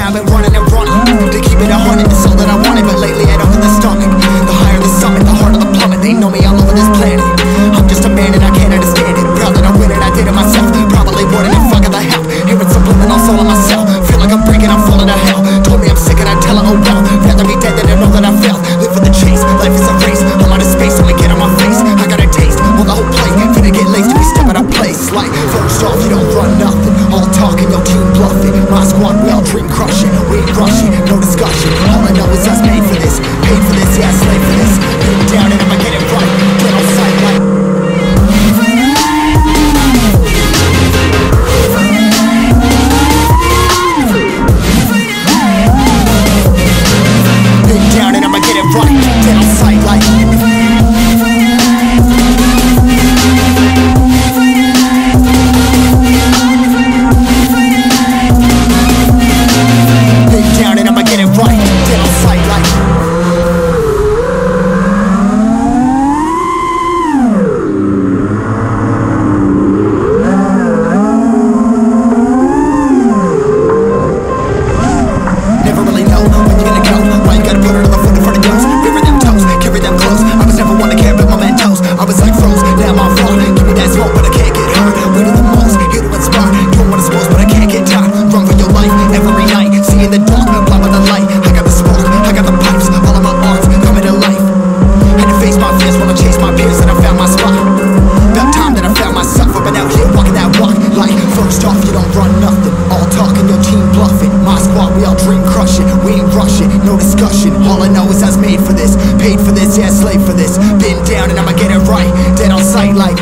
I've been running and running. Squad, we all dream crushing, we crush it, no discussion. não Dream crushing, we ain't rushing, no discussion. All I know is I was made for this, paid for this, yeah, slave for this. Been down and I'ma get it right. Dead on sight like